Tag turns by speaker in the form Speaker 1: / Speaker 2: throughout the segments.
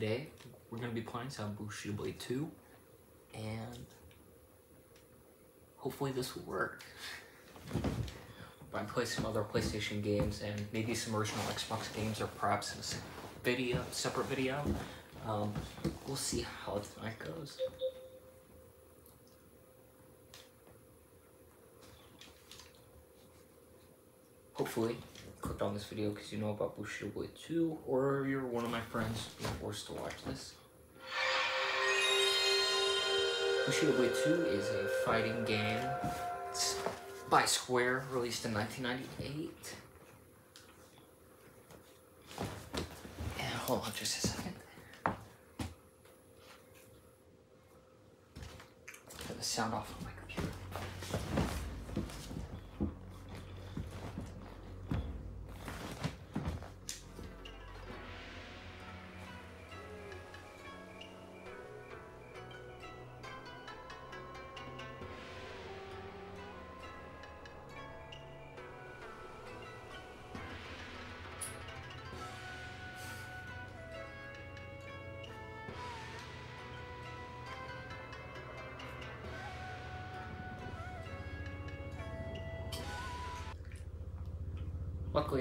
Speaker 1: today we're going to be playing some Bushido Blade 2, and hopefully this will work. I play some other PlayStation games and maybe some original Xbox games or perhaps in a video, separate video. Um, we'll see how tonight goes. Hopefully, clicked on this video because you know about Bushido Blade 2, or you're one of my friends being forced to watch this. Bushido Blade 2 is a fighting game. It's by Square, released in 1998. And hold on just a second. Turn the sound off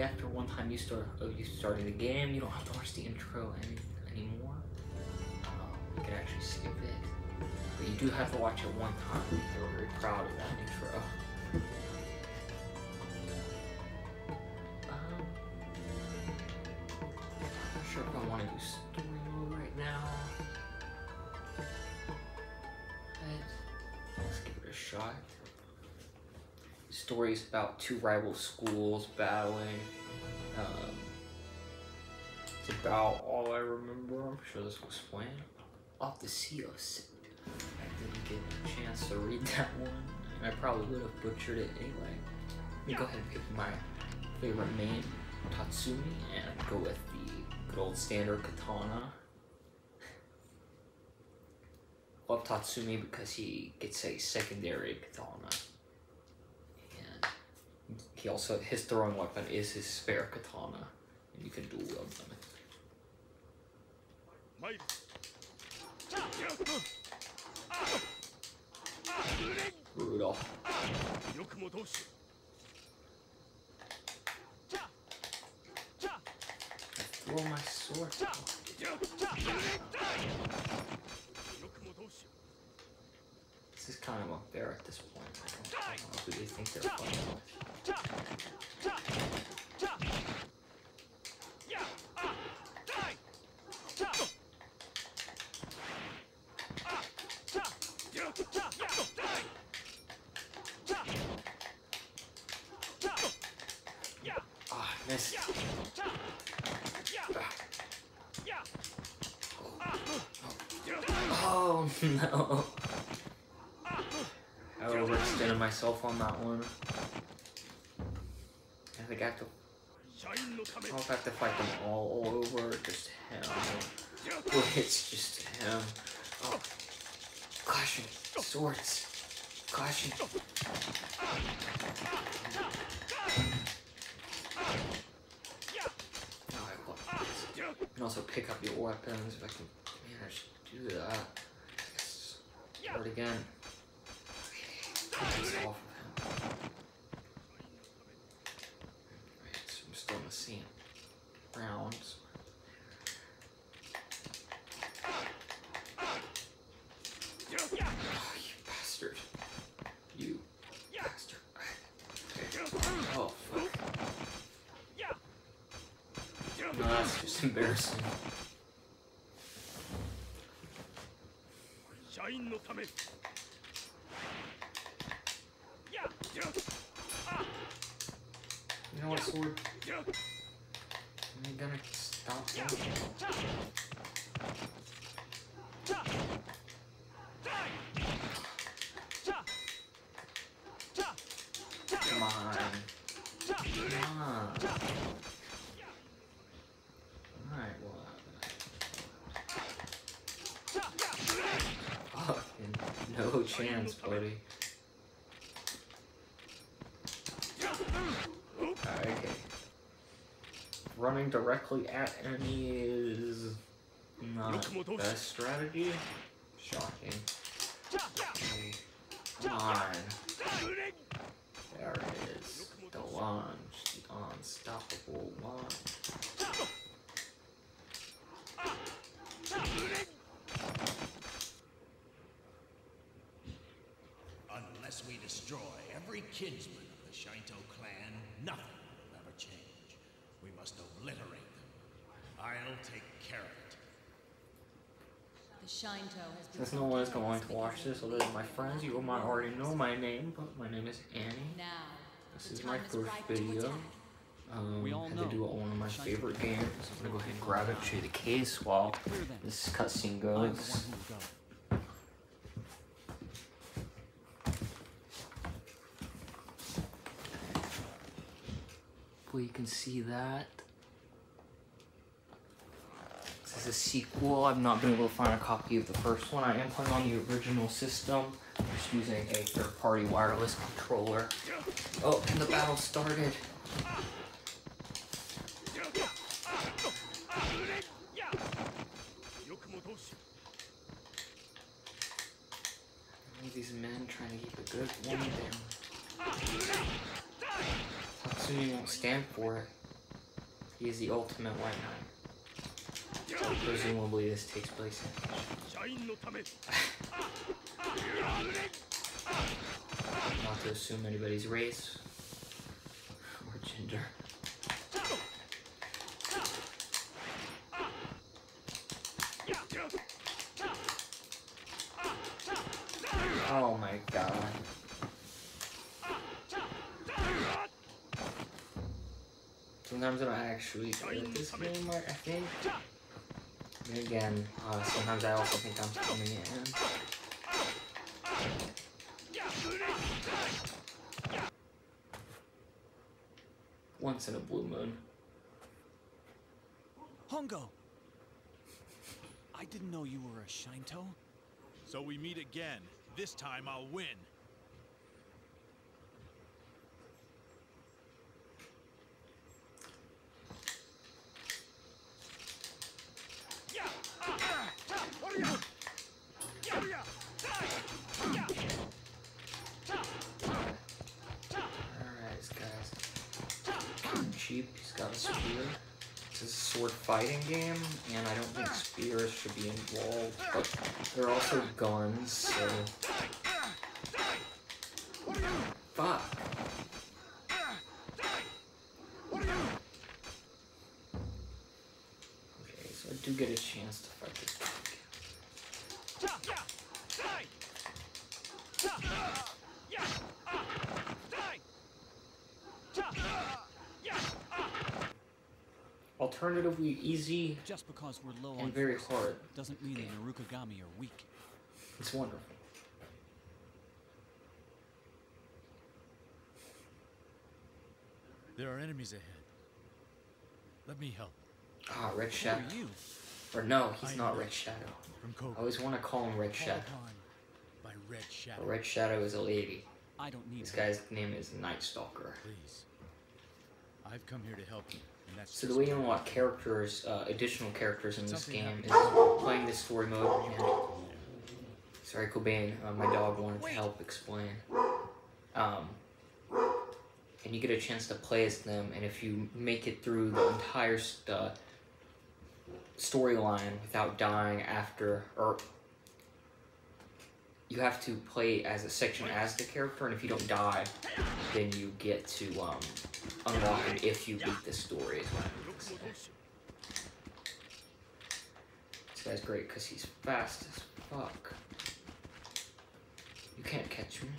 Speaker 1: after one time you start uh, you starting the game, you don't have to watch the intro any, anymore. Uh, you can actually skip it, but you do have to watch it one time. We're very proud of that intro. About two rival schools battling. Um, it's about all I remember. I'm sure this was explain. I'll have to see us. I didn't get a chance to read that one, and I probably would have butchered it anyway. Let me go ahead and pick my favorite main, Tatsumi, and go with the good old standard katana. Love Tatsumi because he gets a secondary katana. He also his throwing weapon is his spare katana, and you can dual wield them. Brutal. I throw my sword. This is kind of unfair at this point. I don't, know who they think they're fighting missed. Oh no. I overextended myself on that one. I have to. I don't know if I have to fight them all, over, just him. It's just him. Oh. Clashing swords. Clashing. I can also pick up your weapons if I can manage to do that. Start again. It's off of him. In the same rounds. Oh, you bastard. You bastard. Oh, fuck. That's just embarrassing. You know what, sword? Am I gonna stop them? Come on. Come on. Alright, well. Fucking no chance, buddy. Okay. Running directly at enemies. Is not the best strategy. Shocking. Okay, Come on. There it is. The launch. The unstoppable launch.
Speaker 2: Unless we destroy every kinsman of the Shinto clan, nothing will ever change. We must obliterate them. I'll take care of it.
Speaker 3: The Shinto has been
Speaker 1: Since no one is going to watch this other than my friends, you might already know my name, but my name is Annie. This is my first video.
Speaker 3: attack.
Speaker 1: Um,
Speaker 4: We all
Speaker 1: had
Speaker 4: know
Speaker 1: to do it on one of my favorite games. I'm gonna go ahead and grab it,
Speaker 4: one
Speaker 1: show you the case while
Speaker 4: Clear then.
Speaker 1: this cutscene
Speaker 4: I'm
Speaker 1: goes.
Speaker 4: one who will go.
Speaker 1: Well, you can see that. This is a sequel. I've not been able to find a copy of the first one. I am playing on the original system, just using a third-party wireless controller. Oh, and the battle started. These men trying to keep a good woman down. Tatsumi won't stand for it. He is the ultimate white knight. Presumably this takes place not to assume anybody's race or gender. Oh my god. Sometimes I don't actually at this game, I think. And again, uh, sometimes I also think I'm coming in. Once in a blue moon.
Speaker 4: Hongo! I didn't know you were a Shinto.
Speaker 5: So we meet again. This time I'll win.
Speaker 1: Alright, this guy's cheap. He's got a spear. Is a sword fighting game, and I don't think spears should be involved, but there are also guns, so. Fuck. Okay, so I do get a chance to fight this guy. Alternatively easy
Speaker 4: Just because we're low on
Speaker 1: and very hard.
Speaker 4: doesn't mean the Narukagami are weak.
Speaker 1: It's wonderful.
Speaker 5: There are enemies ahead. Let me help.
Speaker 1: Ah, Red Shadow.
Speaker 4: are you?
Speaker 1: Or no, he's
Speaker 5: I
Speaker 1: not. Red Shadow.
Speaker 5: From
Speaker 1: I always want to call him Red Shadow.
Speaker 5: by Red Shadow.
Speaker 1: But Red Shadow is a lady.
Speaker 4: I don't need
Speaker 1: This guy's name is Night Stalker.
Speaker 5: Please. I've come here to help you, and that's
Speaker 1: So the way you unlock characters, uh, additional characters in this game is playing this story mode. And sorry, Cobain, uh, my dog wanted to help explain. Um, and you get a chance to play as them, and if you make it through the entire uh, storyline without dying after, or you have to play as a section as the character, and if you don't die, then you get to um, unlock it if you beat the story. Is what I mean to say. This guy's great because he's fast as fuck. You can't catch me.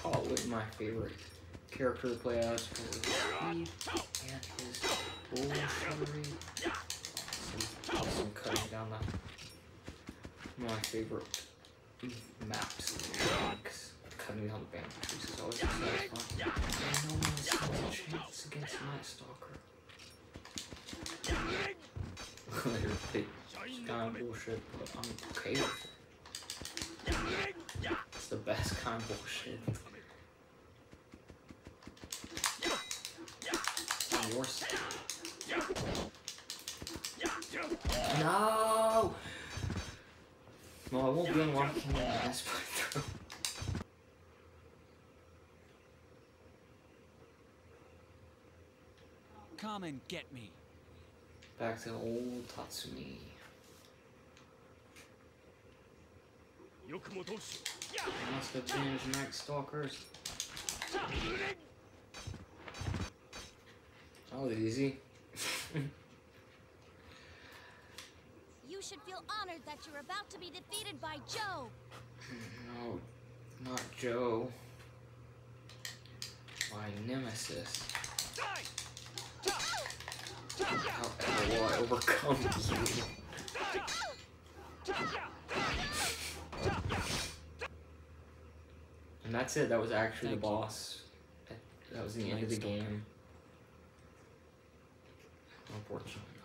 Speaker 1: Probably my favorite character to play as because of his speed and his awesome cutting down the my favorite maps in the game, 'cause cutting down the trees is always satisfying. And no one stands a chance against Night Stalker. It's kind of bullshit, but I'm okay with it. the best kind of bullshit. horse. No! Well, I won't be unlocking the last playthrough.
Speaker 4: Come and get me.
Speaker 1: Back to old Tatsumi.
Speaker 2: I
Speaker 1: must have changed Night Stalkers. Oh, that was easy.
Speaker 6: You should feel honored that you're about to be defeated by Joe.
Speaker 1: No, not Joe. My nemesis. However will I overcome you? And that's it. That was actually
Speaker 4: Thank
Speaker 1: the
Speaker 4: you.
Speaker 1: boss. That was the end of the game. Unfortunately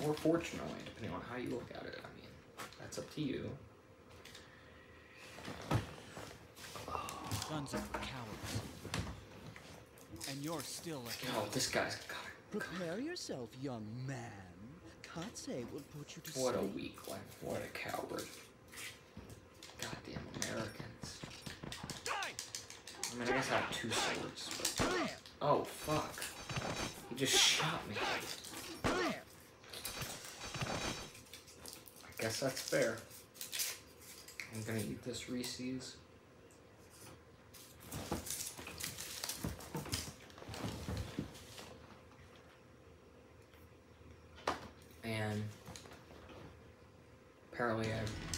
Speaker 1: not. Or fortunately, depending on how you look at it. I mean, that's up to you.
Speaker 4: Guns are for cowards. And you're still a
Speaker 1: Oh, this guy's got it.
Speaker 7: Prepare yourself, young man. Katze will put you to
Speaker 1: What a
Speaker 7: sleep.
Speaker 1: weakling. What a coward. Goddamn Americans. I mean, I guess I have two swords, but... Oh, fuck. He just shot me. I guess that's fair. I'm gonna eat this Reese's. And apparently I'm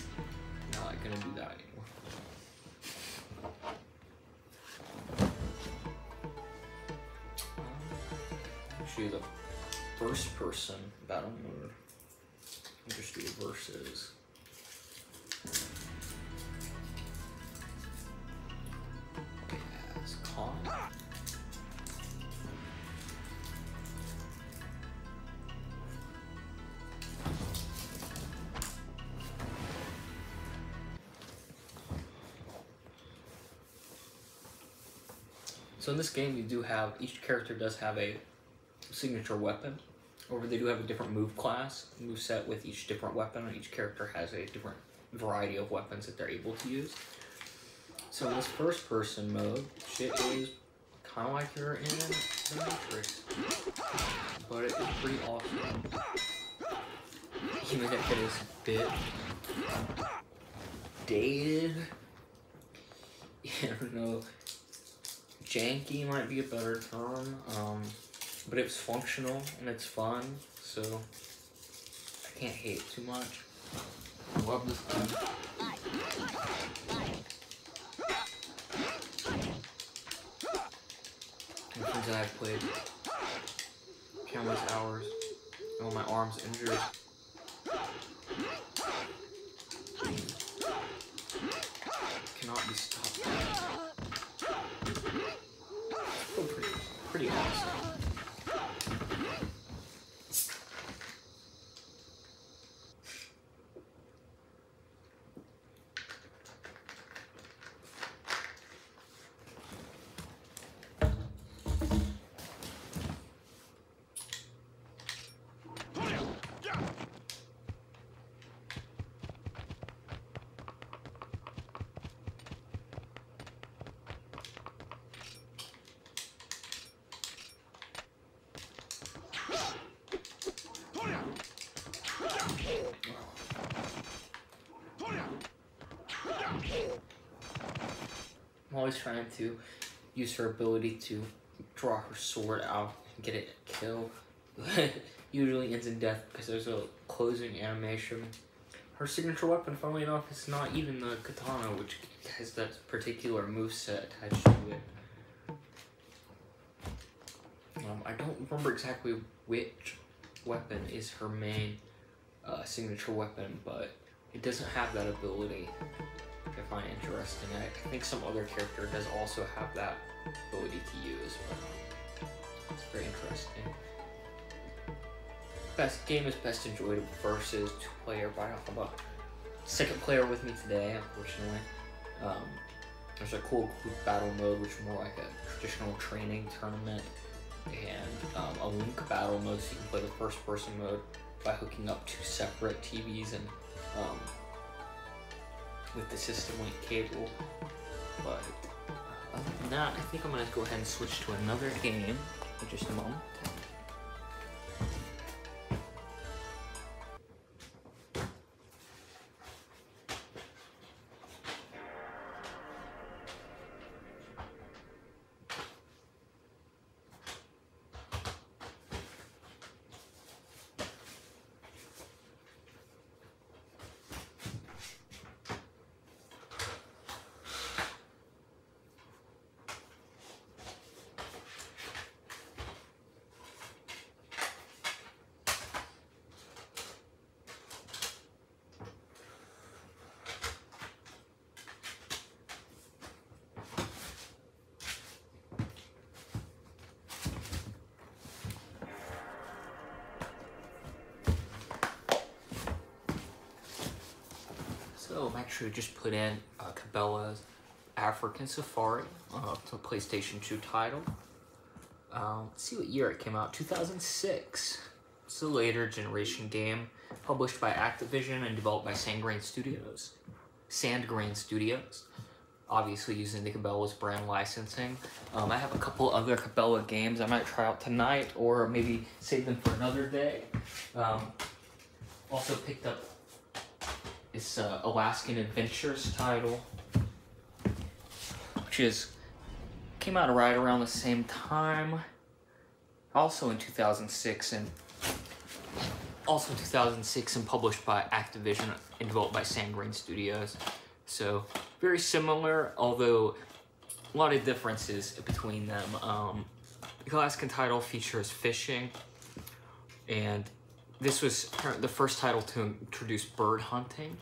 Speaker 1: So in this game, you do have each character does have a signature weapon, or they do have a different move class, move set with each different weapon. and Each character has a different variety of weapons that they're able to use. So in this first person mode, shit is kind of like you're in the Matrix, but it is pretty awesome. Even if it is a bit dated, I don't know, janky might be a better term. Um, but it's functional and it's fun, so I can't hate too much. I love this. And Since I've played countless hours, when my arm's injured, cannot be stopped. Still pretty, pretty awesome. I'm always trying to use her ability to draw her sword out and get it kill. Usually ends in death because there's a closing animation. Her signature weapon, funnily enough, is not even the katana, which has that particular moveset attached to it. Um, I don't remember exactly which weapon is her main uh, signature weapon, but it doesn't have that ability. I find interesting. I, I think some other character does also have that ability to use, but it's very interesting. Best game is best enjoyed versus two player I don't by Alpha. second player with me today, unfortunately. Um, there's a cool group battle mode, which is more like a traditional training tournament, and um, a link battle mode, so you can play the first person mode by hooking up two separate TVs and um, with the system link cable. But other than that, I think I'm gonna go ahead and switch to another game in just a moment. So I'm actually just put in uh, Cabela's African Safari uh, to a PlayStation 2 title. Um, let's see what year it came out. 2006. It's a later generation game published by Activision and developed by Sandgrain Studios. Sandgrain Studios. Obviously using the Cabela's brand licensing. Um, I have a couple other Cabela games I might try out tonight or maybe save them for another day. Um, also picked up this uh, Alaskan Adventures title, which is came out right around the same time, also in 2006, and also in 2006 and published by Activision and developed by Sandgrain Studios. So very similar, although a lot of differences between them. Um, the Alaskan title features fishing, and this was the first title to introduce bird hunting,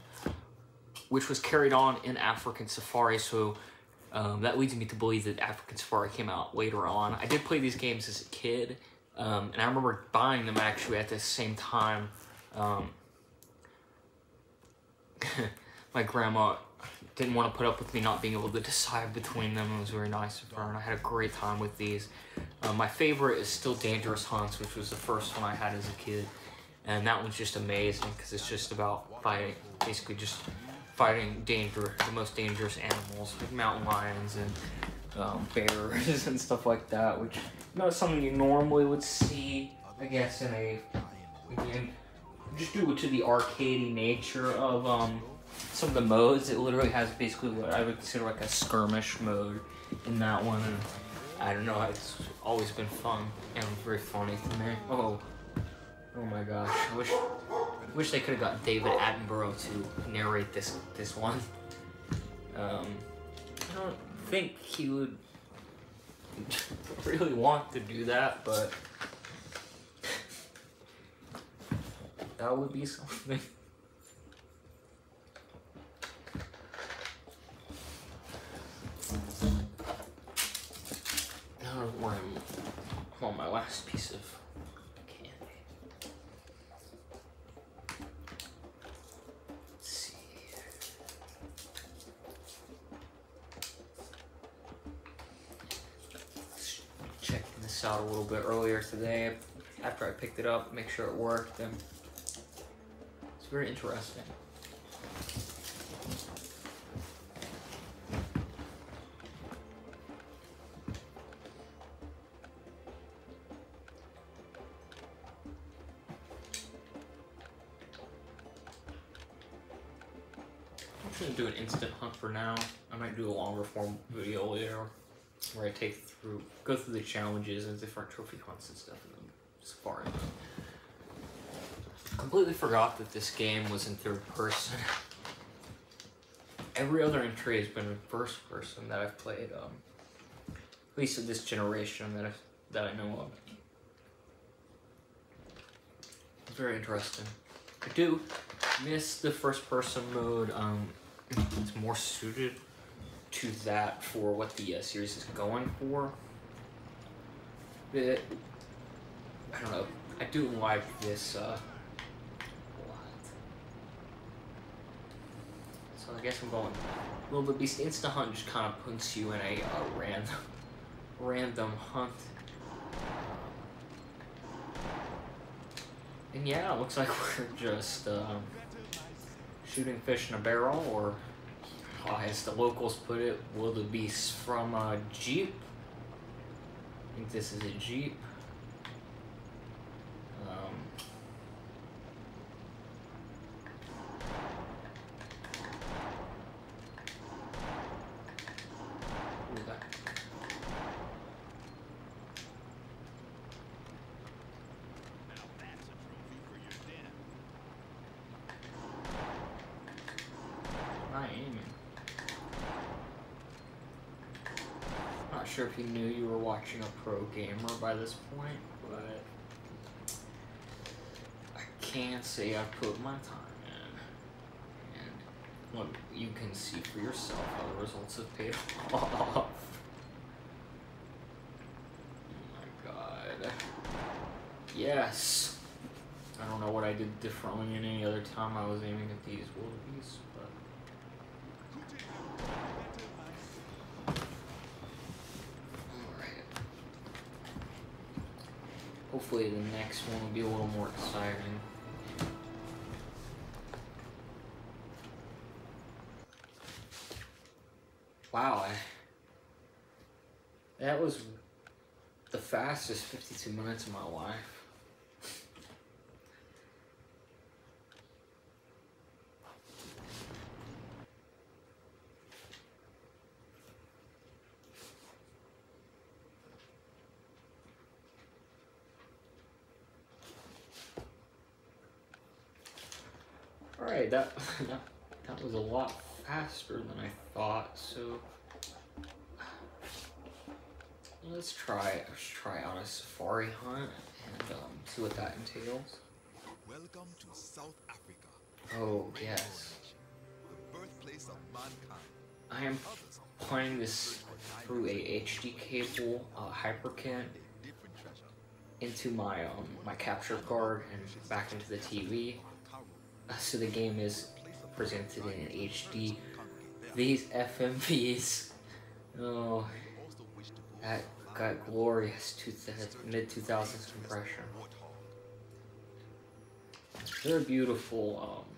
Speaker 1: which was carried on in African Safari. So um, that leads me to believe that African Safari came out later on. I did play these games as a kid, um, and I remember buying them actually at the same time. Um, my grandma didn't want to put up with me not being able to decide between them. It was very nice of her, and I had a great time with these. Uh, my favorite is still Dangerous Hunts, which was the first one I had as a kid and that one's just amazing because it's just about fighting, basically just fighting danger, the most dangerous animals like mountain lions and um, bears and stuff like that, which not something you normally would see, I guess, in a again, just due to the arcadey nature of um, some of the modes. It literally has basically what I would consider like a skirmish mode in that one. And I don't know, it's always been fun and very funny to me. Oh. Oh my gosh, I wish, wish they could have got David Attenborough to narrate this this one. Um, I don't think he would really want to do that, but that would be something. Now I'm on my last piece of out a little bit earlier today after I picked it up, make sure it worked, and it's very interesting. Go through the challenges and different trophy hunts and stuff in the Safari. Completely forgot that this game was in third person. Every other entry has been in first person that I've played, um, at least of this generation that I, that I know of. It's very interesting. I do miss the first person mode. Um, it's more suited to that for what the uh, series is going for. But, I don't know. I do like this. Uh, I guess I'm going. Well, the Beast Insta Hunt just kind of puts you in a uh, random, random hunt. And yeah, looks like we're just um, shooting fish in a barrel, or uh, as the locals put it, wildebeest from a jeep. I think this is a jeep. Um, ooh, that-
Speaker 2: Now that's a trophy for your den.
Speaker 1: Not aiming. Not sure if you knew you were watching a pro gamer by this point, but I can say I put my time in. And look, you can see for yourself how the results have paid off. Oh my god. Yes. I don't know what I did differently than any other time I was aiming at these wildebeest, but Alright. Hopefully the next one will be a little more exciting. Wow, I, that was the fastest 52 minutes of my life. Alright, that, that that was a lot faster than I thought, so let's try try out a safari hunt and um, see what that entails.
Speaker 8: Welcome to South Africa,
Speaker 1: Oh yes.
Speaker 8: The birthplace of mankind.
Speaker 1: I am playing this through a HD cable uh, hyperkin into my um my capture card and back into the TV. Uh, so the game is presented in HD. These FMVs, oh,
Speaker 8: Also wish to go
Speaker 1: that got glorious mid 2000s compression. They're beautiful. Um,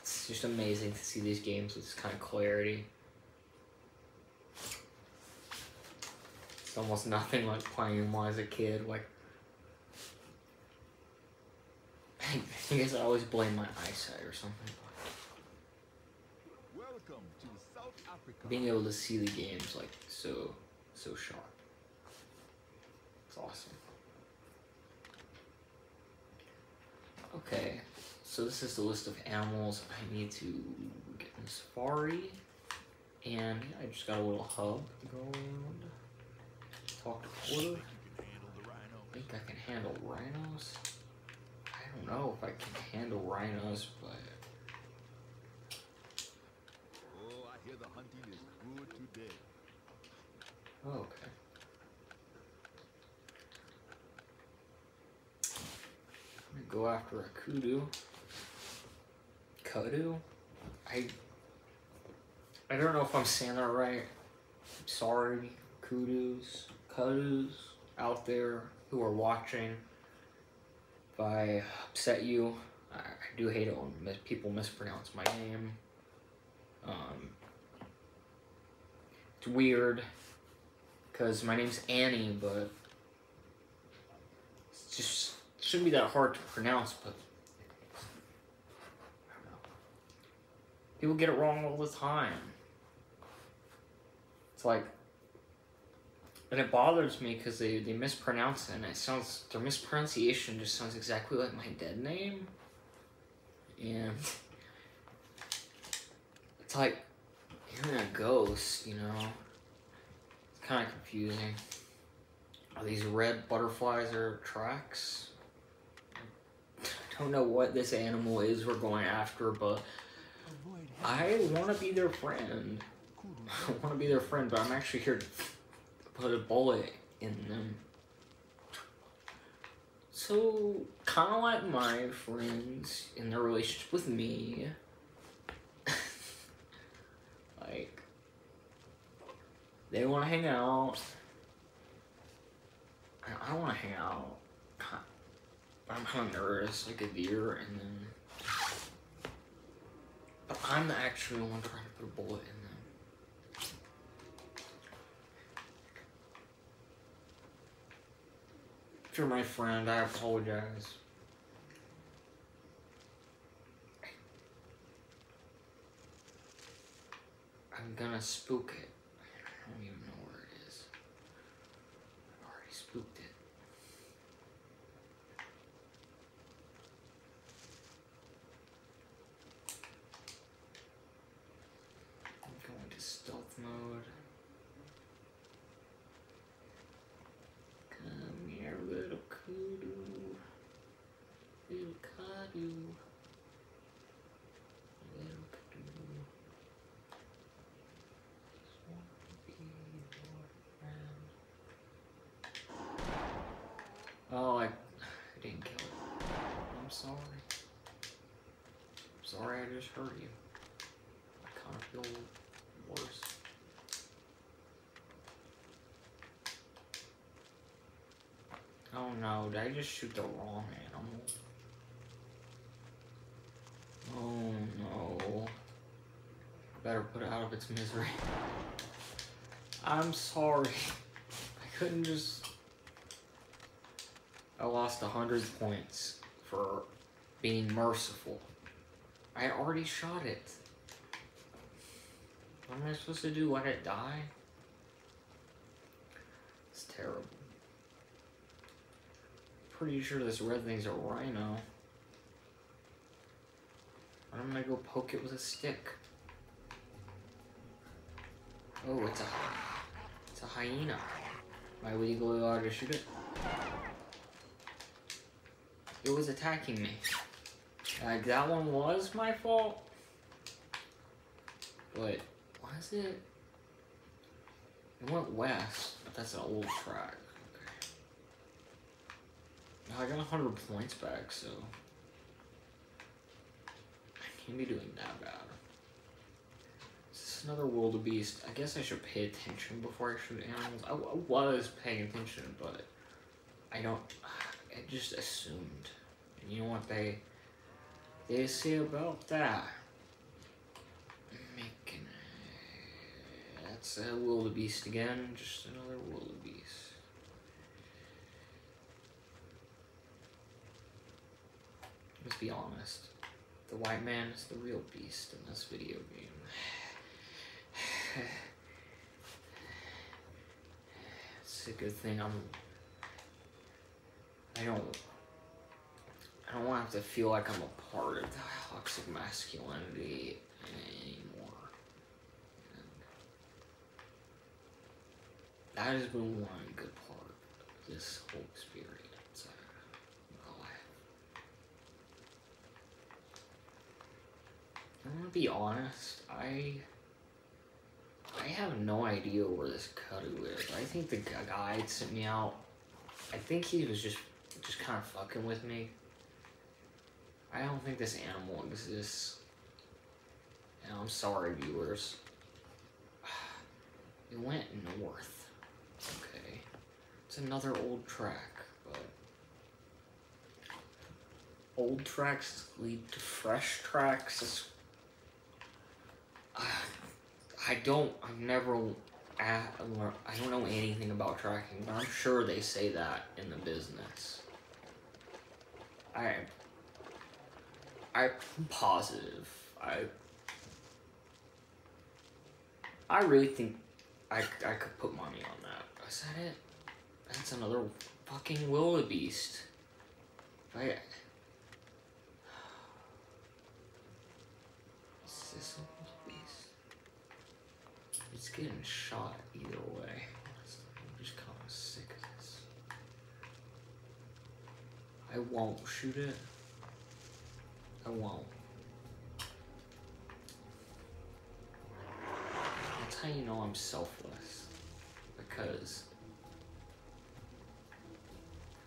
Speaker 1: it's just amazing to see these games with this kind of clarity. It's almost nothing like playing them was a kid. Like, I guess I always blame my eyesight or something.
Speaker 8: Welcome to South Africa.
Speaker 1: Being able to see the games like so, so sharp. It's awesome. Okay, so this is the list of animals I need to get in Safari. And I just got a little hub to go around. Talk to Porter.
Speaker 2: You can handle the rhino.
Speaker 1: I think I can handle rhinos. I don't know if I can handle rhinos, but
Speaker 8: Oh, I hear the hunting is good today.
Speaker 1: Oh, okay. I'm gonna go after a kudu. Kudu? I I don't know if I'm saying that right. I'm sorry, kudus, kudus out there who are watching. If I upset you, I, I do hate it when mis- people mispronounce my name. Um, it's weird because my name's Annie, but it's just shouldn't be that hard to pronounce. But I don't know. People get it wrong all the time. It's like, and it bothers me because they, they mispronounce it, and it sounds their mispronunciation just sounds exactly like my dead name, and it's like hearing a ghost, you know. Kind of confusing. Are these red butterflies or tracks? I don't know what this animal is we're going after, but I want to be their friend. I want to be their friend, but I'm actually here to put a bullet in them. So, kind of like my friends in their relationship with me. like, they want to hang out. I, I want to hang out. But I'm kind of nervous, like a deer, and then. But I'm the actual one trying to put a bullet in them. If you're my friend, I apologize. I'm gonna spook it. I don't even know where it is. I already spooked it. I'm going to stealth mode. Come here, little kudu. Little kadu. Little kudu. Just want to be your friend. Oh, I, I didn't kill it. I'm sorry. I'm you. I kind of feel worse. Oh no, did I just shoot the wrong animal? Oh no. Better put it out of its misery. I'm sorry. I couldn't just. I lost a hundred points for being merciful. I already shot it. What am I supposed to do? Let it die? It's terrible. Pretty sure this red thing's a rhino. I'm gonna go poke it with a stick. Oh, it's a it's a hyena. Am I legally allowed to shoot it? It was attacking me. Like that one was my fault. But was it? It went west, but that's an old track. I got hundred points back, so I can't be doing that bad. Is this another wildebeest? I guess I should pay attention before I shoot animals. I, I was paying attention, but I don't. I just assumed. And you know what they they say about that? Making that's a wildebeest again. Just another wildebeest. Let's be honest. The white man is the real beast in this video game. It's a good thing I'm. I don't. I don't want to have to feel like I'm a part of the toxic masculinity anymore. And that has been one good part of this whole experience. I'm gonna be honest. I I have no idea where this Kudu is. I think the guy sent me out. I think he was just just kind of fucking with me. I don't think this animal exists. And I'm sorry, viewers. It went north. Okay. It's another old track, but old tracks lead to fresh tracks. It's- uh, I don't. I've never. I don't know anything about tracking, but I'm sure they say that in the business. I. I'm positive. I. I really think I, I could put money on that. Is that it? That's another fucking wildebeest. I. It's getting shot either way. I'm just kind of sick of this. I won't shoot it. I won't. That's how you know I'm selfless. Because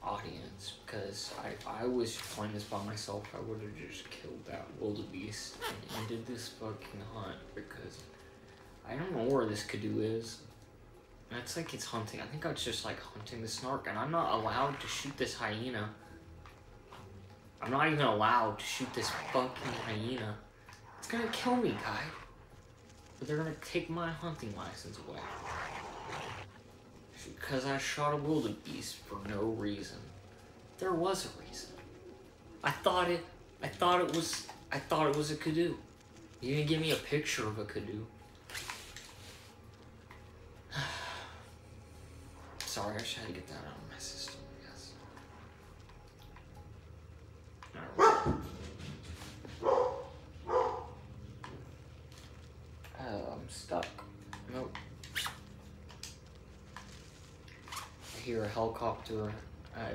Speaker 1: audience because I, I was playing this by myself. I would have just killed that wildebeest and ended this fucking hunt because I don't know where this Cadu is. that's like it's hunting. I think I was just like hunting the snark, and I'm not allowed to shoot this hyena. I'm not even allowed to shoot this fucking hyena. It's gonna kill me, guy. But they're gonna take my hunting license away. Because I shot a wildebeest for no reason. There was a reason. I thought it. I thought it was. I thought it was a kudu. You didn't give me a picture of a kudu. Sorry, I just had to get that out of my system, I guess. Alright. Oh, I'm stuck. Nope. I hear a helicopter. I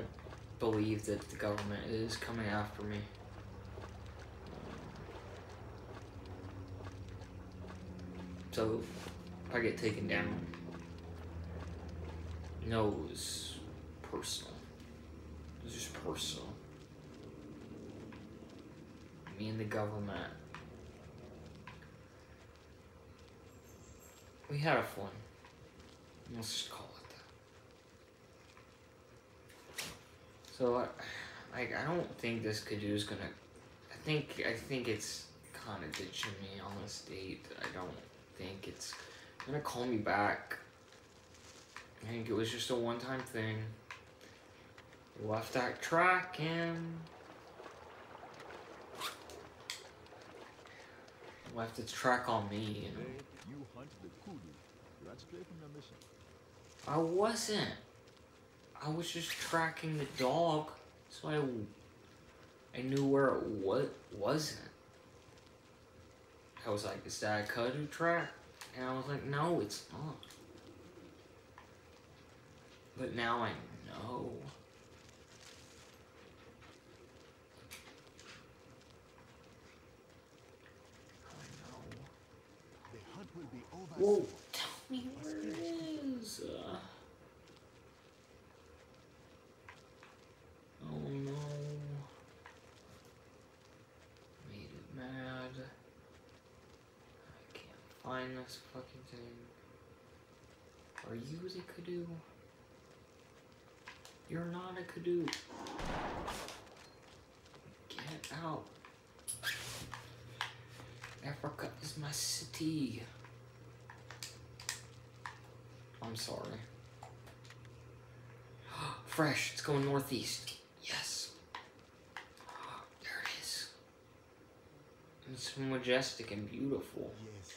Speaker 1: believe that the government is coming after me. So, if I get taken down, no, it was personal. It was just personal. Me and the government. We had a fun. Let's just call it that. So I, I, don't think this kudu is gonna. I think I think it's kind of ditching me on this date. I don't think it's gonna call me back. I think it was just a one-time thing. Left that track and left its track on me. You know.
Speaker 8: You hunt the kudu. You from your mission.
Speaker 1: I wasn't. I was just tracking the dog, so I I knew where it what wasn't. I was like, "Is that a Kudu track?" And I was like, "No, it's not." But now I know. I know.
Speaker 2: The hunt will be over.
Speaker 1: Whoa, tell me where it is. Uh, oh Oh no. Made it mad. I can't find this fucking thing. Are you the kudu? You're not a kudu. Get out. Africa is my city. I'm sorry. Fresh, it's going northeast. Yes. There it is. It's majestic and beautiful.
Speaker 2: Yes.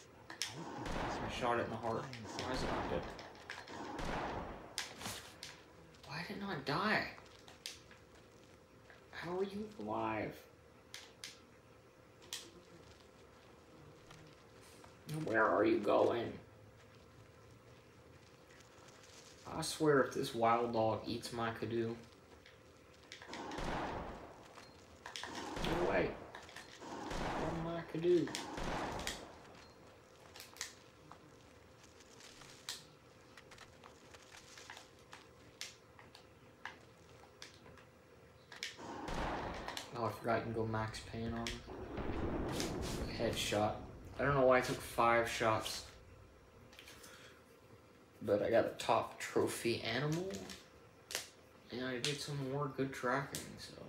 Speaker 1: I shot it in the heart. Why is it not dead? Why did it not die? How are you alive? Where are you going? I swear if this wild dog eats my canoe. Get away. From my canoe. Oh, I forgot you can go max pain on. Headshot. I don't know why I took five shots. But I got a top trophy animal. And I did some more good tracking, so.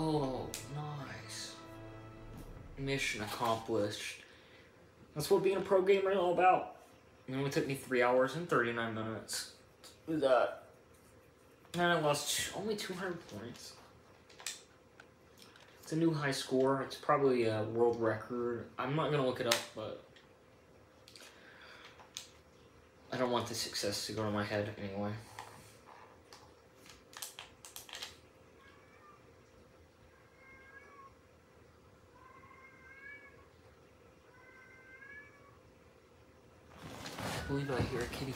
Speaker 1: Oh, nice. Mission accomplished. That's what being a pro gamer is all about. It only took me 3 hours and 39 minutes. With that. And I lost only 200 points. It's a new high score. It's probably a world record. I'm not gonna look it up, but I don't want the success to go to my head anyway. I hear a kitty.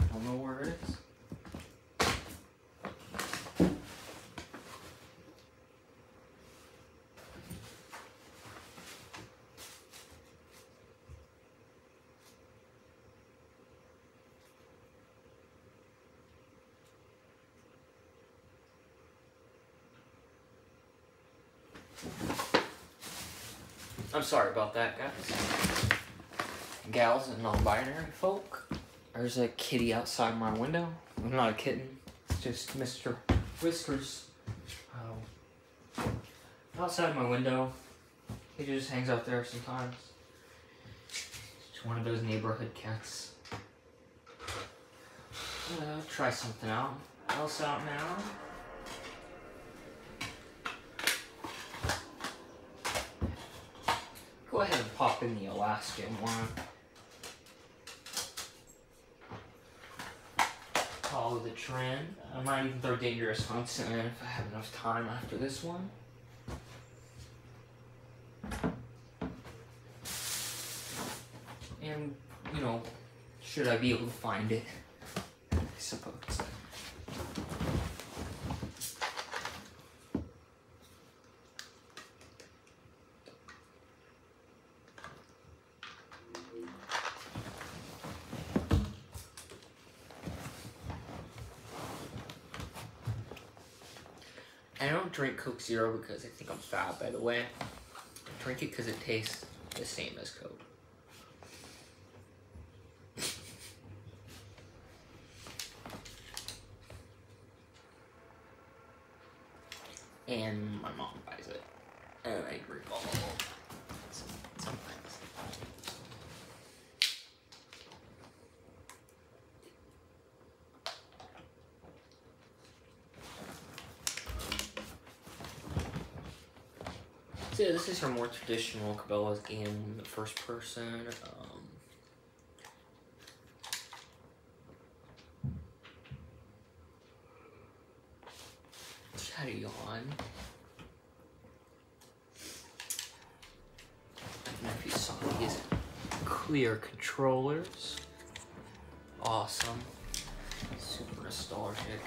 Speaker 1: I don't know where it is. I'm sorry about that, guys. Gals and non-binary folk. There's a kitty outside my window. I'm not a kitten. It's just Mr. Whiskers. Um, outside my window. He just hangs out there sometimes. Just one of those neighborhood cats. Uh, try something out. Else out now. Go the Alaskan one. Follow the trend. I might even throw Dangerous Hunts in if I have enough time after this one. And, you know, should I be able to find it? I suppose. I don't drink Coke Zero because I think I'm fat, by the way. Drink it because it tastes the same as Coke. and my mom buys it. And I drink all of it. Sometimes. So yeah, this is your more traditional Cabela's game, the first person. Um, on. I don't know if you saw these clear controllers. Awesome. Super nostalgic.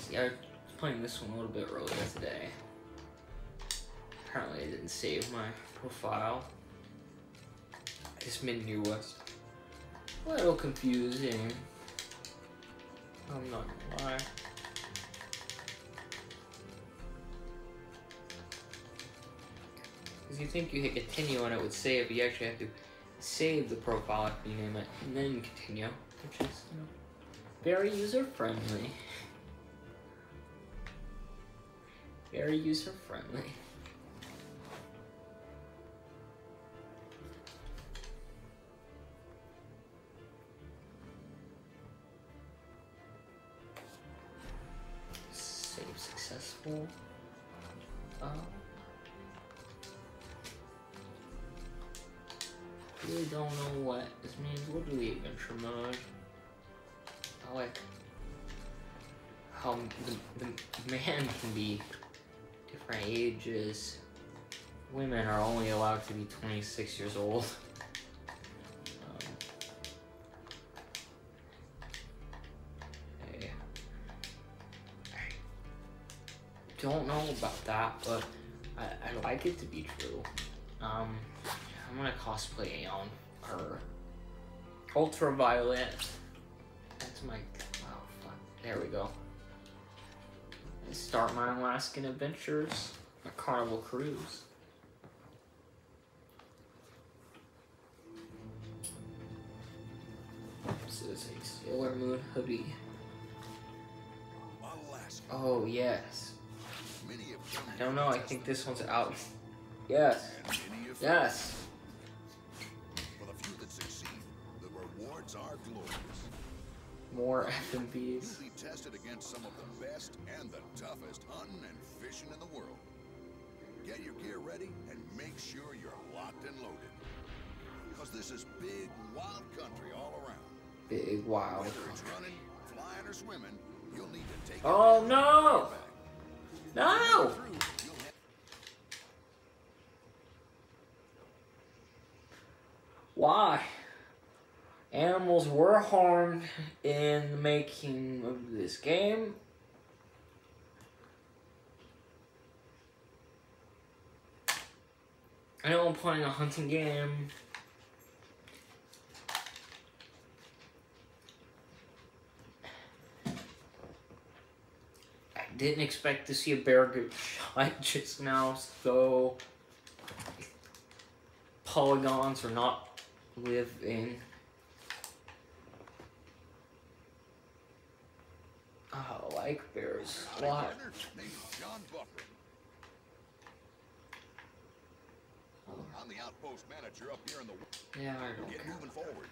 Speaker 1: See, I was playing this one a little bit earlier today. Apparently I didn't save my profile. This menu was a little confusing. I'm not gonna lie. Because you think you hit continue and it would save, but you actually have to save the profile after you name it and then continue, which is, you know, very user friendly. Very user successful. Uh, really don't know what this means. What do the adventure mode? I like how the, the man can be different ages. Women are only allowed to be 26 years old. Don't know about that, but I, I like it to be true. Um, I'm gonna cosplay Aeon her. Ultraviolet. That's my. Oh, fuck. There we go. Start my Alaskan adventures. A carnival cruise. This is a Sailor Moon hoodie. Oh, yes.
Speaker 2: Many have come
Speaker 1: I don't know, I think this one's out. Yes.
Speaker 2: and many have
Speaker 1: Yes.
Speaker 2: For the few that succeed, the rewards are glorious.
Speaker 1: More FMVs.
Speaker 2: You'll be tested against some of the best and the toughest hunting and fishing in the world. Get your gear ready and make sure you're locked and loaded. Because this is big, wild country all around.
Speaker 1: Big wild.
Speaker 2: Whether it's running, flying, or swimming, you'll need to take
Speaker 1: Oh, no! No! Why? Animals were harmed in the making of this game. I know I'm playing a hunting game. Didn't expect to see a bear get shot just now, so polygons are not live in. Oh, I like bears a lot.
Speaker 2: John Buffer. Oh. I'm the outpost manager up here in the.
Speaker 1: Yeah, I don't
Speaker 2: Get moving forward.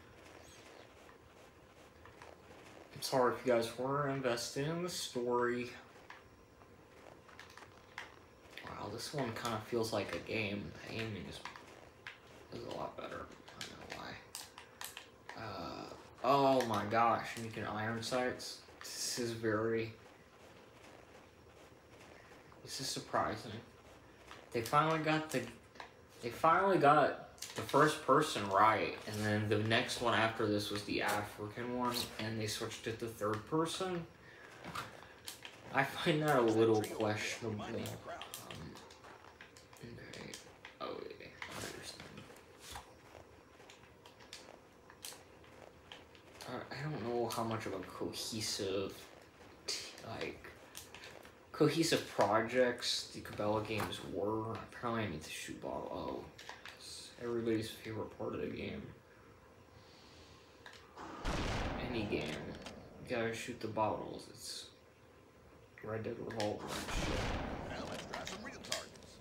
Speaker 1: I'm sorry if you guys were invested in the story. Wow, this one kind of feels like a game. The aiming is, is a lot better. I don't know why. Uh, oh my gosh, and you can iron sights. This is very. This is surprising. They finally got the. They finally got the first person right, and then the next one after this was the African one, and they switched it to third person. I find that a little questionable.
Speaker 2: Minding the crowd.
Speaker 1: Um, okay. Oh, yeah, I understand. I don't know how much of a cohesive, like, cohesive projects the Cabela games were. Apparently, I need to shoot bottle. Oh, it's everybody's favorite part of the game. Any game, you gotta shoot the bottles. It's Red Dead Revolver and shit.
Speaker 2: Now let's try some real targets.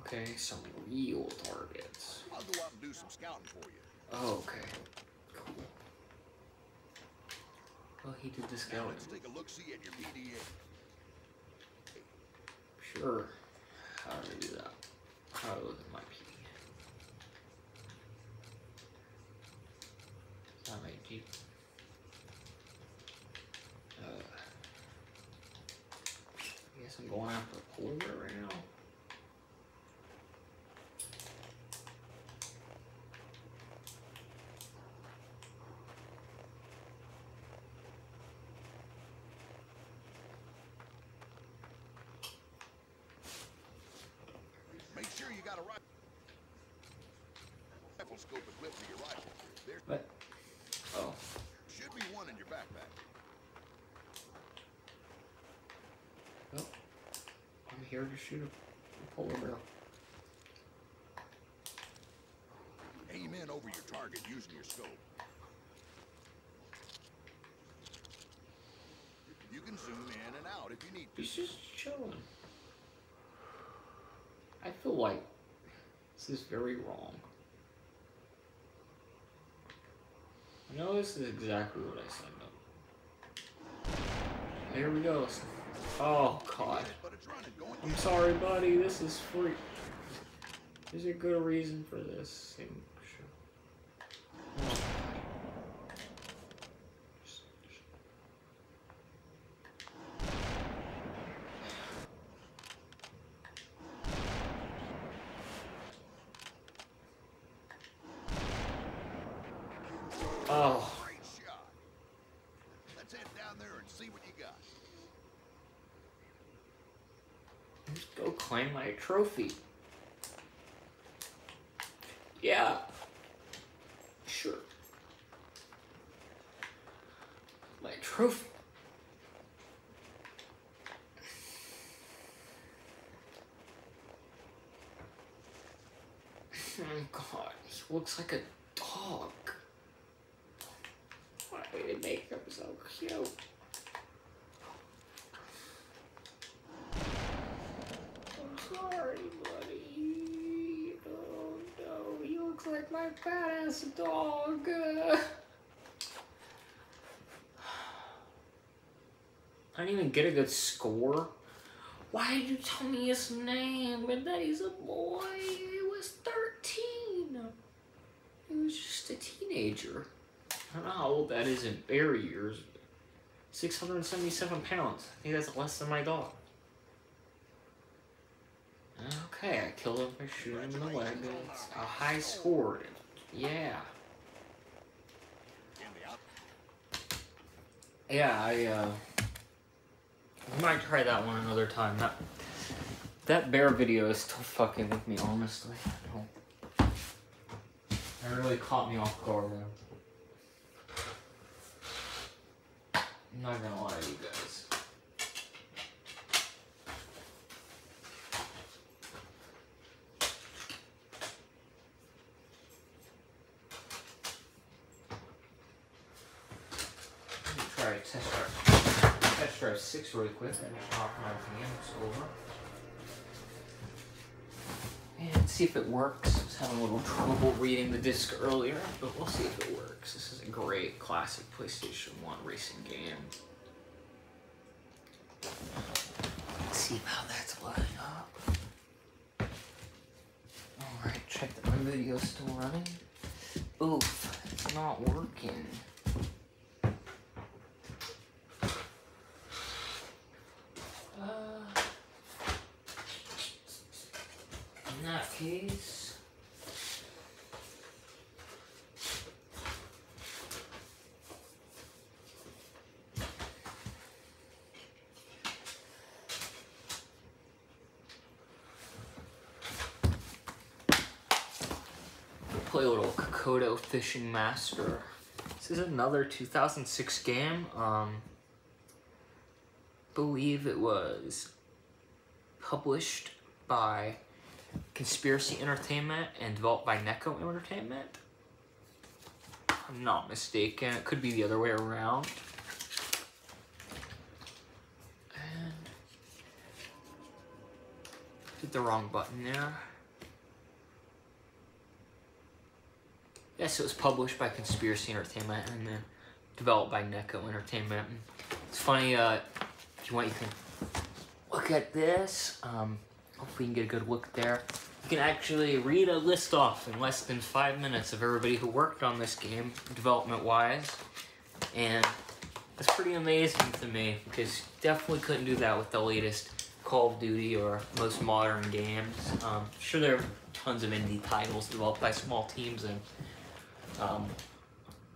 Speaker 1: Okay, some real targets.
Speaker 2: I'll go out and do some scouting for you.
Speaker 1: Oh, okay. Cool. Well, he did the
Speaker 2: Now
Speaker 1: scouting.
Speaker 2: let's take a look see at your PDA.
Speaker 1: Sure. How do I do that? How do I look at my PD? Is that my Jeep? Uh, I guess I'm going after a bear right now.
Speaker 2: Make sure you got a ri- rifle scope equipped for your rifle. There
Speaker 1: What? Oh.
Speaker 2: should be one in your backpack.
Speaker 1: Well, I'm here to shoot a, polar bear.
Speaker 2: Aim in over your target using your scope. You can zoom in and out if you need to.
Speaker 1: He's just chilling. I feel like this is very wrong. I know this is exactly what I signed up. Here we go. Oh god. I'm sorry, buddy. This is free. There's a good reason for this. Oh. Oh,
Speaker 2: Great shot. Let's head down there and see what you got.
Speaker 1: let's go claim my trophy. Yeah. Sure. My trophy. Oh god, he looks like a dog. Why did they make him so cute? I'm sorry, buddy. Oh no, he badass dog. I didn't even get a good score. Why did you tell me his name and that he's a boy? He was 13. He was just a teenager. I don't know how old that is in bear years. 677 pounds. I think that's less than my dog. Okay, I killed him by shooting him in the leg. It's a high score. Yeah.
Speaker 2: In the out.
Speaker 1: Yeah, I uh might try that one another time. That that bear video is still fucking with me, honestly. That really caught me off guard there. I'm not gonna lie to you guys. Test drive, test drive six really quick and knock my games over. And see if it works. I was having a little trouble reading the disc earlier, but we'll see if it works. This is a great classic PlayStation 1 racing game. Let's see how that's lining up. Alright, check that my video's still running. Oof, it's not working. That case, play a little Cocoto Fishing Master. This is another 2006 game. Um, believe it was published by Conspiracy Entertainment and developed by Neko Entertainment. I'm not mistaken. It could be the other way around. And hit the wrong button there. Yes, it was published by Conspiracy Entertainment and then developed by Neko Entertainment. It's funny, uh, if you want, you can look at this. Um, hopefully, you can get a good look there. You can actually read a list off in less than five minutes of everybody who worked on this game, development-wise. And that's pretty amazing to me, because definitely couldn't do that with the latest Call of Duty or most modern games. Um, sure, there are tons of indie titles developed by small teams and um,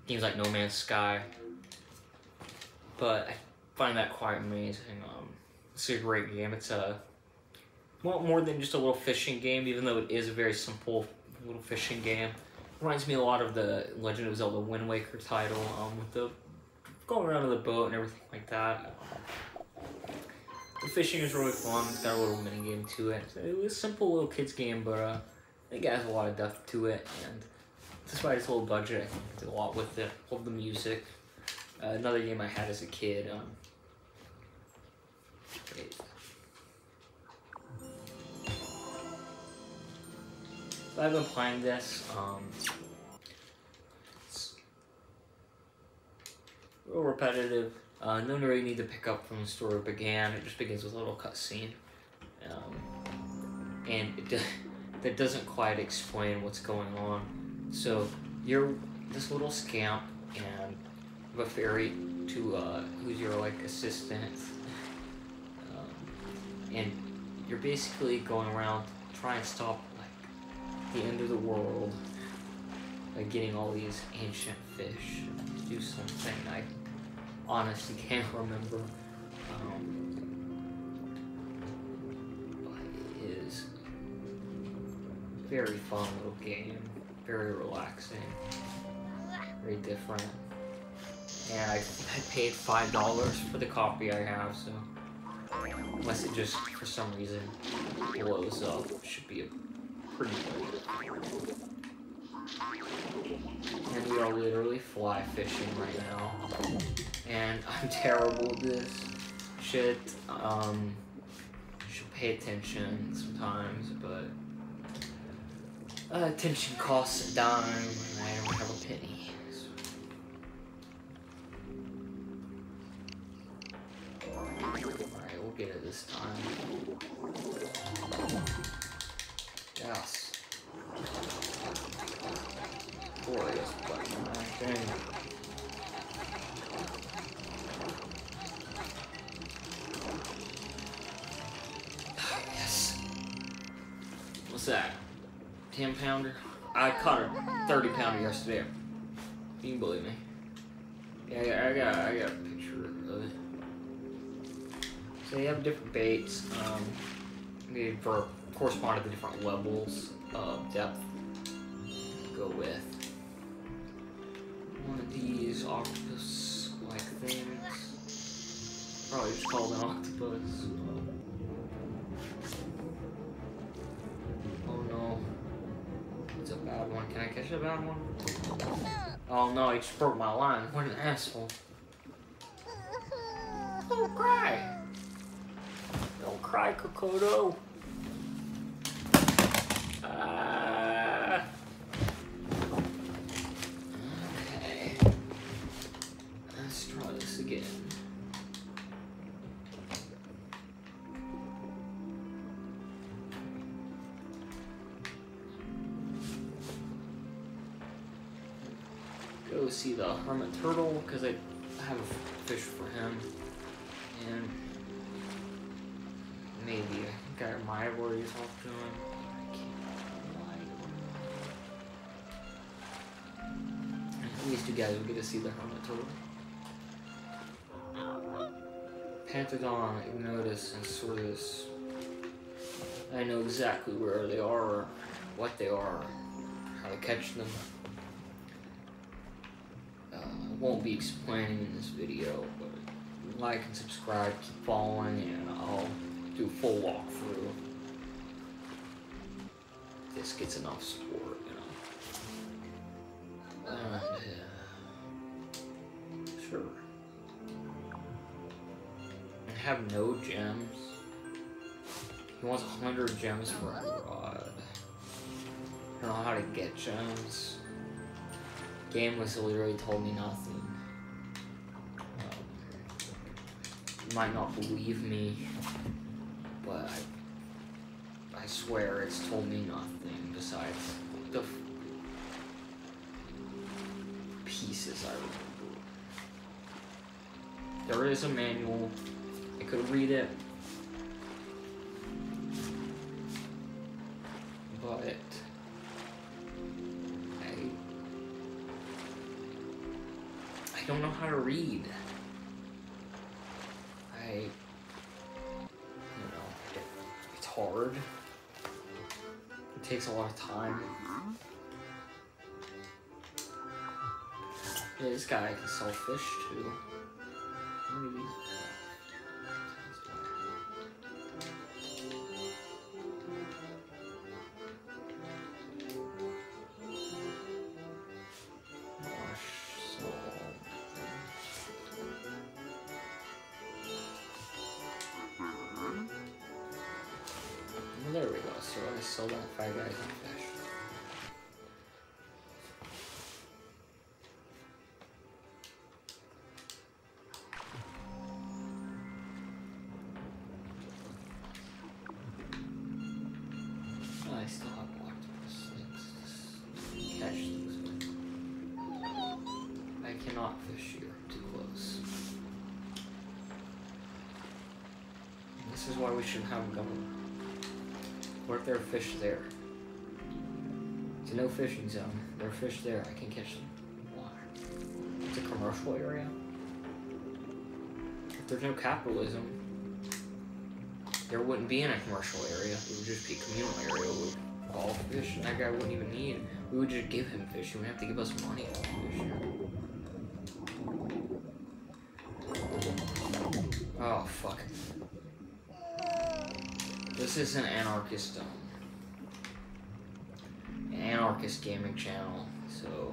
Speaker 1: games like No Man's Sky. But I find that quite amazing. Um, it's a great game. It's a well, more than just a little fishing game, even though it is a very simple little fishing game. Reminds me a lot of the Legend of Zelda Wind Waker title, um, with the going around in the boat and everything like that. The fishing is really fun. It's got a little mini game to it. It was a simple little kids game, but uh, I think it has a lot of depth to it, and despite its low budget, I think it did a lot with it. Love the music. Uh, another game I had as a kid. Um. I've been playing this. Um, it's a little repetitive. Uh, no really need to pick up from the story began. It just begins with a little cutscene. Um, and it that doesn't quite explain what's going on. So you're this little scamp and a fairy to uh, who's your like assistant, um, and you're basically going around trying to stop the end of the world by getting all these ancient fish to do something I honestly can't remember. Um, but it is very fun little game, very relaxing, very different. And I, I paid five dollars for the copy I have, so unless it just for some reason blows up, should be a pretty good. And we are literally fly fishing right now. And I'm terrible at this shit. Um, should pay attention sometimes, but uh, attention costs a dime, and I don't have a penny. Alright, we'll get it this time. Yes. My. Yes. What's that? 10 pounder? I caught a 30 pounder yesterday. You can believe me. Yeah, yeah, I got, I got a picture of it. So you have different baits. Um, for correspond to the different levels of depth. Go with one of these octopus-like things. Probably just called an octopus. Oh no. It's a bad one. Can I catch a bad one? Oh no, he just broke my line. What an asshole. Don't cry. Don't cry, Cocoto. Uh, see the hermit turtle because I have a fish for him, and maybe I think my worries off to him. These two guys will get to see the hermit turtle. Pentagon, Ignotus, and Sortus. I know exactly where they are, what they are, how to catch them. I won't be explaining in this video, but like and subscribe, keep following, and I'll do a full walkthrough. This gets enough support, you know. And, uh, sure. And have no gems. He wants 100 gems for a rod. I don't know how to get gems. Game was literally told me nothing. Um, you might not believe me, but I, I swear it's told me nothing besides the pieces I remember. There is a manual. I could read it. How to read. I you know it, it's hard. It takes a lot of time. Yeah, this guy can sell fish too. So I sold fish there? It's a no fishing zone. There are fish there. I can catch them. Why? It's a commercial area. If there's no capitalism, there wouldn't be in a commercial area. It would just be a communal area with all fish, and that guy wouldn't even need. We would just give him fish. He wouldn't have to give us money for fish. Oh fuck. This is an anarchist um, an gaming channel, so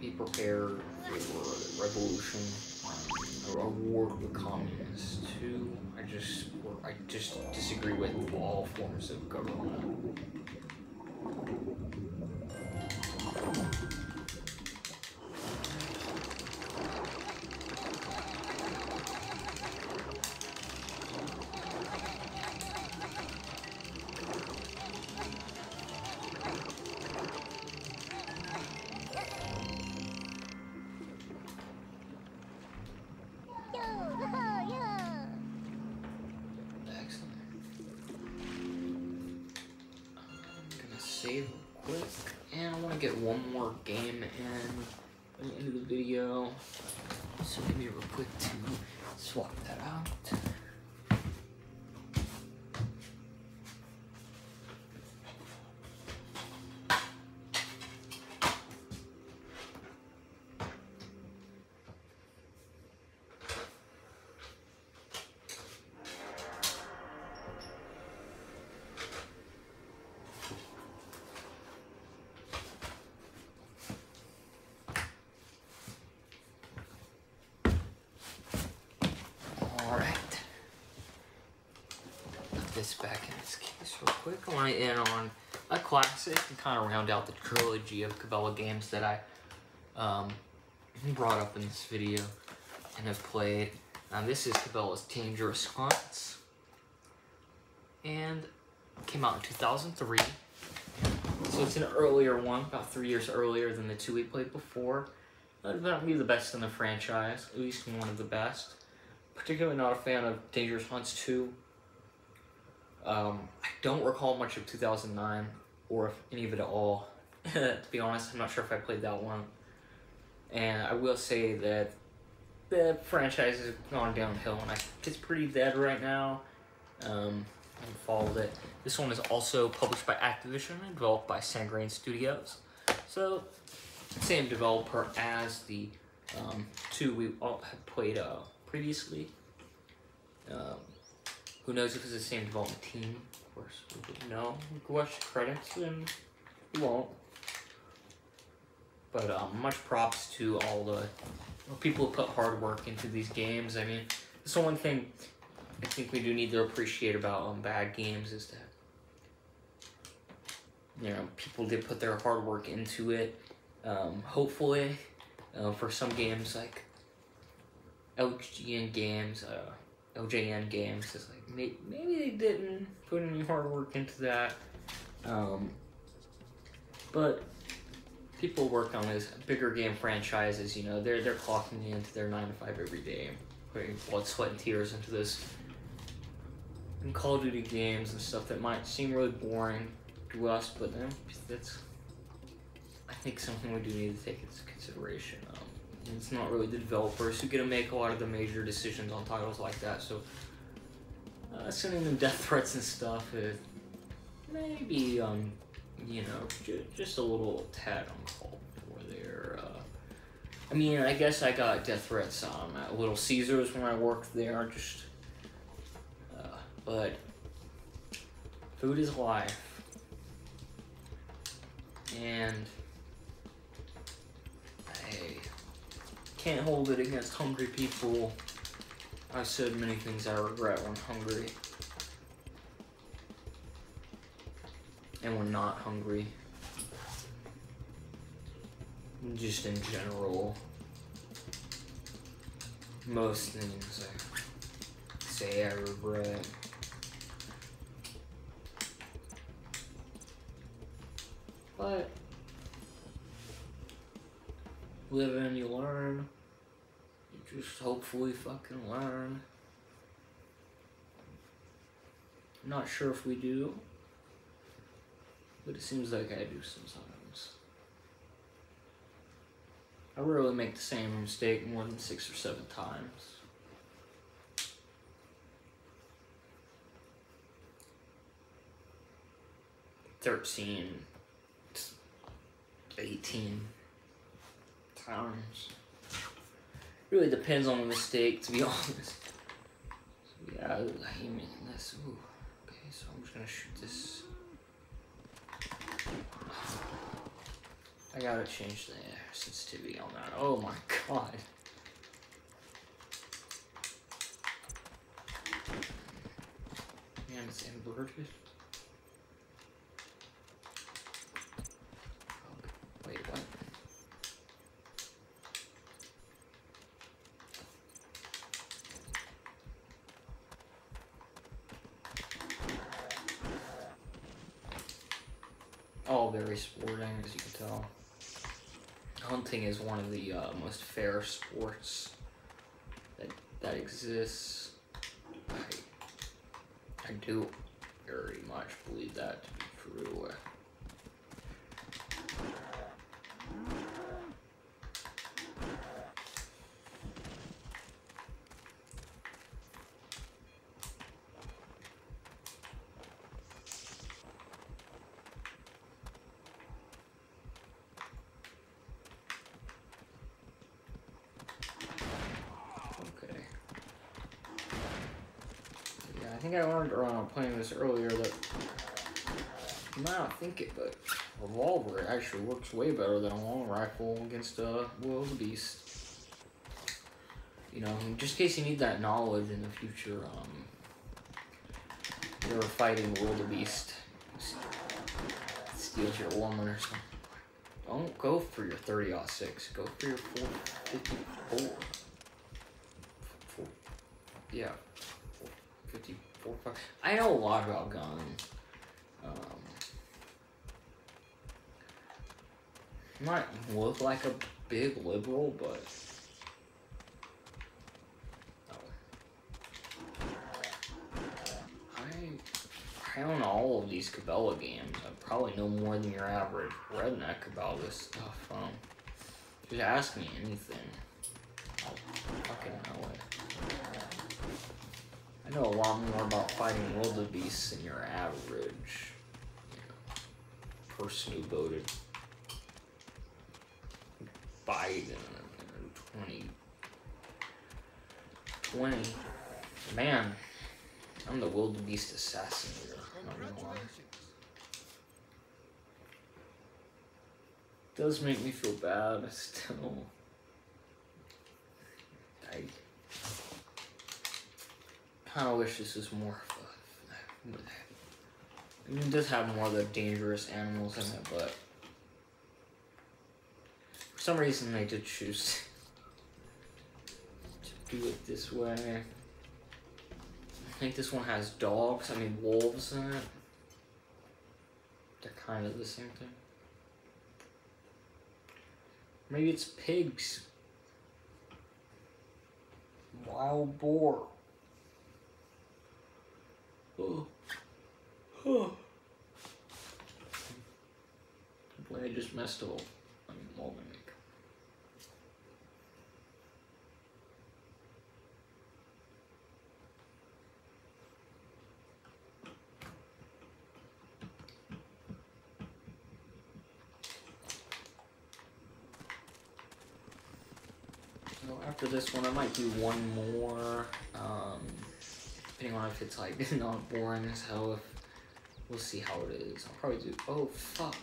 Speaker 1: be prepared for revolution, um, a war with communists too. I just I just disagree with all forms of government. Save quick, and I want to get one more game in by the end of the video. So give me real quick to swap that out. Quick. I want to end on a classic and kind of round out the trilogy of Cabela games that I um, brought up in this video and have played. Um, this is Cabela's Dangerous Hunts. And came out in 2003. So it's an earlier one, about three years earlier than the two we played before. That might be the best in the franchise, at least one of the best. Particularly not a fan of Dangerous Hunts 2. Um, I don't recall much of 2009, or if any of it at all. to be honest, I'm not sure if I played that one. And I will say that the franchise has gone downhill, and I it's pretty dead right now. Um, haven't followed it. This one is also published by Activision and developed by Sand Grain Studios. So, same developer as the um, two we all had played uh, previously. Um, who knows if it's the same development team? Of course, we wouldn't know. We could watch the credits and we won't. But um, much props to all the people who put hard work into these games. I mean, that's the one thing I think we do need to appreciate about um, bad games is that you know people did put their hard work into it. Um, hopefully, uh, for some games like LJN games, uh, LJN games, it's like may- maybe they didn't put any hard work into that. Um, but people work on these bigger game franchises. You know, they're they're clocking into their nine to five every day, putting blood, sweat, and tears into this and Call of Duty games and stuff that might seem really boring to us, but um, that's I think something we do need to take into consideration. Um, it's not really the developers who get to make a lot of the major decisions on titles like that, so uh, sending them death threats and stuff maybe um you know ju- just a little tad uncalled for there. Uh, I mean, I guess I got death threats um, at Little Caesars when I worked there, just uh, but food is life. And can't hold it against hungry people. I've said many things I regret when hungry. And when not hungry. Just in general. Most things I say I regret. But live and you learn. You just hopefully fucking learn. Not sure if we do, but it seems like I do sometimes. I rarely make the same mistake more than six or seven times. Thirteen 18 times. Really depends on the mistake, to be honest. So yeah, I mean, this. Ooh, okay, so I'm just gonna shoot this. I gotta change the sensitivity on that. Oh my god. Man, it's inverted. Wait, what? All very sporting, as you can tell. Hunting is one of the uh, most fair sports that that exists. I, I do very much believe that to be true. Okay. Yeah, I think I learned uh, playing this earlier that you might not think it, but revolver actually works way better than a long rifle against a wildebeest. You know, just in case you need that knowledge in the future. Um, You're fighting wildebeest. Steals your woman or something. Don't go for your 30 6. Go for your 454. Four, yeah. 454. Five. I know a lot about guns. Um, might look like a big liberal, but. I, I own all of these Cabela games. I probably know more than your average redneck about this stuff. Um, just ask me anything. I'll fucking know it. I know a lot more about fighting wildebeests than your average person who voted Biden in 2020. Man, I'm the wildebeest assassin here. Does make me feel bad still. I kind of wish this was more. mean, it does have more of the dangerous animals in it, but for some reason they did choose to do it this way. I think this one has dogs, I mean wolves in it. They're kind of the same thing. Maybe it's pigs. Wild boar. Oh. Oh. Boy, I just messed up. I. So after this one, I might do one more. Um, depending on if it's like not boring as hell. If we'll see how it is. I'll probably do. Oh fuck.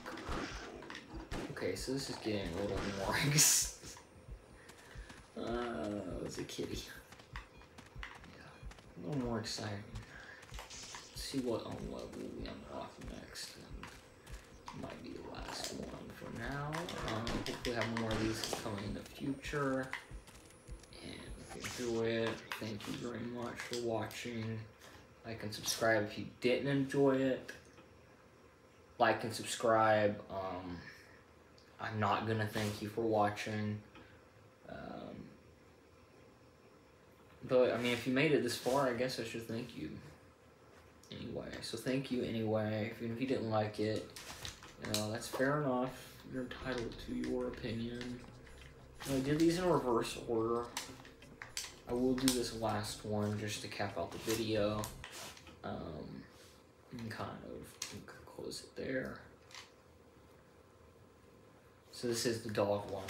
Speaker 1: Okay, so this is getting a little more. uh, it's a kitty. Yeah, a little more exciting. Let's see what on level we unlock next. And might be the last one for now. Um, hopefully, have more of these coming in the future. Enjoy it, thank you very much for watching. Like and subscribe if you didn't enjoy it. Like and subscribe. Um, I'm not gonna thank you for watching. Um, but I mean, if you made it this far, I guess I should thank you. Anyway, so thank you anyway. If you didn't like it, you know that's fair enough. You're entitled to your opinion. I did these in reverse order. I will do this last one just to cap out the video. Um, and kind of close it there. So this is the dog one.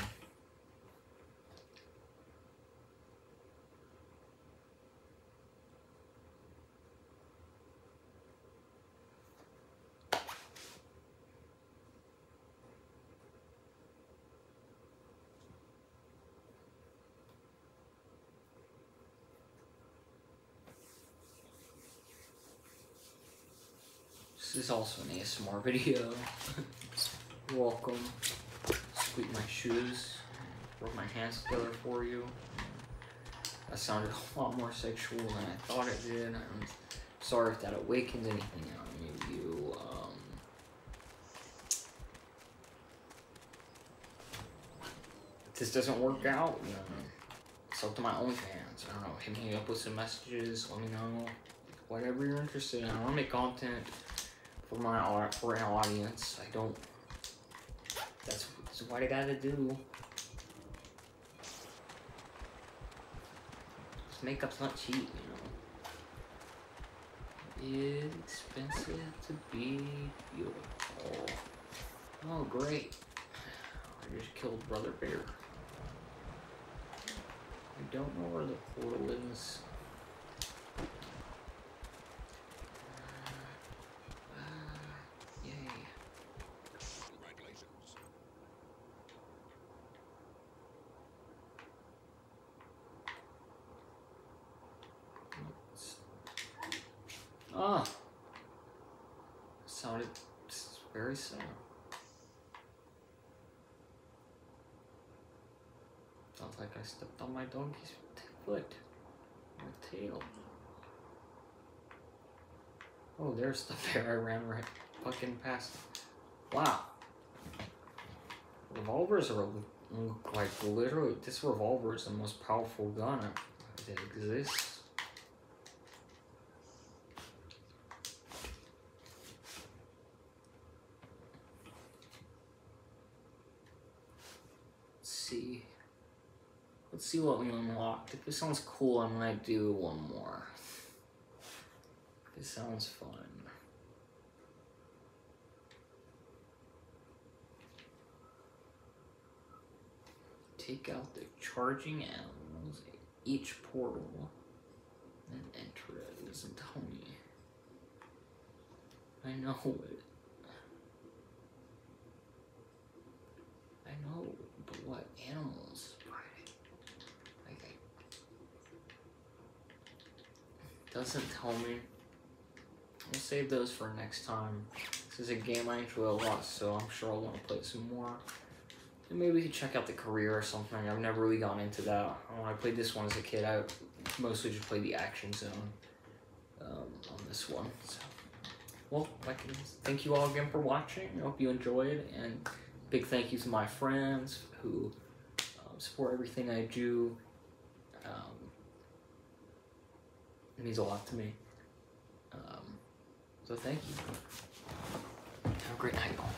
Speaker 1: This is also an ASMR video. Welcome. Squeak my shoes. Rub my hands together for you. That sounded a lot more sexual than I thought it did. I'm sorry if that awakened anything out of you. Um, if this doesn't work out, you know, it's up to my own fans. I don't know, hit me up with some messages, let me know. Whatever you're interested in. I want to make content for my for an audience. I don't. That's, that's what I gotta do. This makeup's not cheap, you know. It's expensive to be beautiful. Oh, great. I just killed Brother Bear. I don't know where the portal is. Ah. Sounded very similar. Sounds like I stepped on my donkey's foot. My tail. Oh, there's the bear I ran right fucking past. Wow. Revolvers are like literally, this revolver is the most powerful gun that exists. What we unlocked. If this sounds cool, I might do one more. This sounds fun. Take out the charging animals at each portal and enter it. Tell me. I know it. I know, but what animals? Like, I, doesn't tell me. We'll save those for next time. This is a game I enjoy a lot, so I'm sure I'll want to play some more. And maybe we could check out the career or something. I've never really gone into that. When I played this one as a kid, I mostly just played the action zone um, on this one. So, well, thank you all again for watching. I hope you enjoyed, and big thank you to my friends who um, support everything I do. Um, it means a lot to me. Um, so thank you. Have a great night, all.